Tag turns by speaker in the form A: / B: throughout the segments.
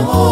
A: Oh.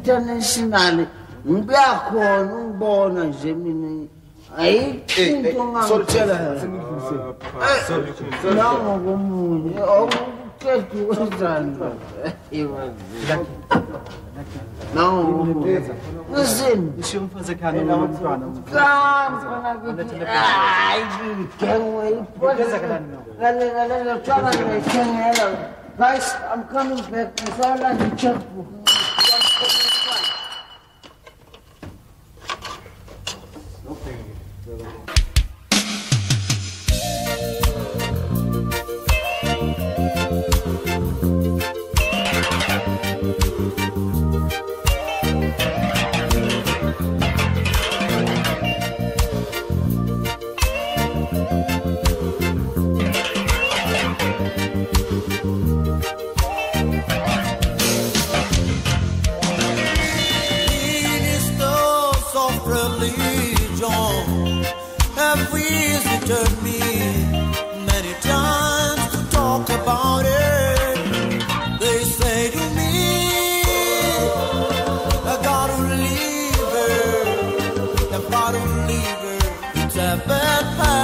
B: internationally ngibakho ngibona nje mina ayi into nangokomunye okuqeda ukwenzani nangokomunye
C: ngizinihlamfanakihayi ngengwe ibholalelotwana ngiyithengela
B: guys i'm coming back
A: ngisawulanda i-checkbook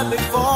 A: before.